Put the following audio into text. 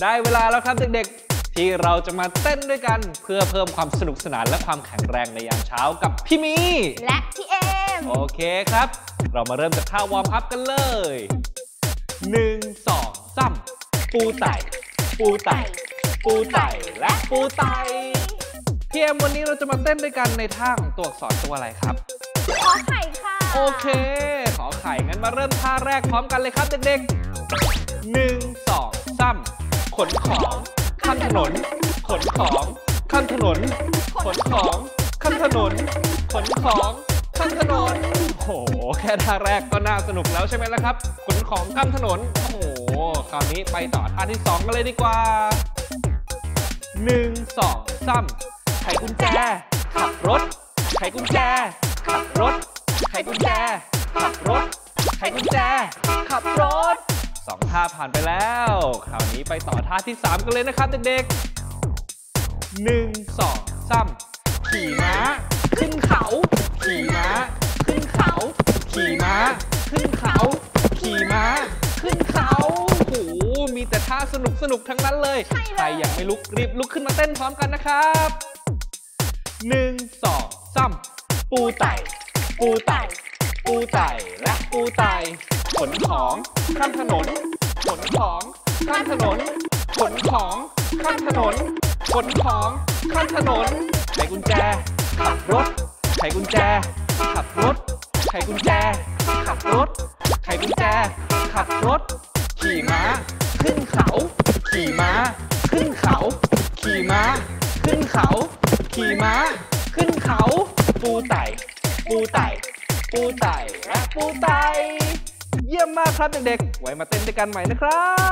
ได้เวลาแล้วครับเด็กๆ ที่เราจะมาเต้นด้วยกันเพื่อเพิ่มความสนุกสนานและความแข็งแรงในยามเช้ากับพี่มี และพี่เอม โอเคครับ เรามาเริ่มจากท่าวอร์มอัพกันเลย 1 2 3 ปูไต่ ปูไต่ ปูไต่และปูไต่พี่เอ็มวันนี้เราจะมาเต้นด้วยกันในท่าของตัวอักษรตัวอะไรครับ ขอไข่ค่ะ โอเค ขอไข่งั้นมาเริ่มท่าแรกพร้อมกันเลยครับเด็กๆหนึ่งสองสามข นของข้ามถนน ขนของข้ามถนน ขนของข้ามถนน ขนของข้ามถนน โอ้โห แค่ท่าแรกก็น่าสนุกแล้วใช่ไหมล่ะครับ ขนของข้ามถนน โอ้โห คราวนี้ไปต่อท่าที่สองกันเลยดีกว่าหนึ่งสองไขกุญแจ ขับรถ ไขกุญแจ ขับรถ ไขกุญแจ ขับรถ ไขกุญแจ ขับรถ สองท่าผ่านไปแล้ว คราวนี้ไปต่อท่าที่ 3 กันเลยนะครับเด็กๆหนึ่งสองสามขี่ม้า ขึ้นเขา ขี่ม้า ขึ้นเขา ขี่ม้า ขึ้นเขา ขี่ม้า ขึ้นเขาโอ้โหมีแต่ท่าสนุกสนุกๆทั้งนั้นเลย ใครยังไม่ลุกรีบลุกขึ้นมาเต้นพร้อมกันนะครับหนึ่งสองสามปูไต่ ปูไต่ ปูไต่และปูไต่ ขนของข้ามถนนขนของข้ามถนนขนของข้ามถนนขนของข้ามถนนไขกุญแจ ขับรถไขกุญแจ ขับรถไขกุญแจ ขับรถไขกุญแจ ขับรถ ขี่ม้า ขึ้นเขา ขี่ม้า ขึ้นเขา ขี่ม้า ขึ้นเขา ขี่ม้า ขึ้นเขา ปูไต่ ปูไต่ ปูไต่และปูไต่ เยี่ยมมากครับเด็กๆ ไว้มาเต้นด้วยกันใหม่นะครับ